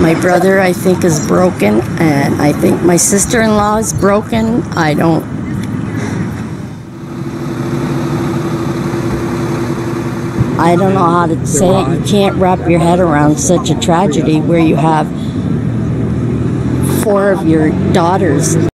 My brother, I think, is broken, and I think my sister in law is broken. I don't. I don't know how to say it. You can't wrap your head around such a tragedy where you have four of your daughters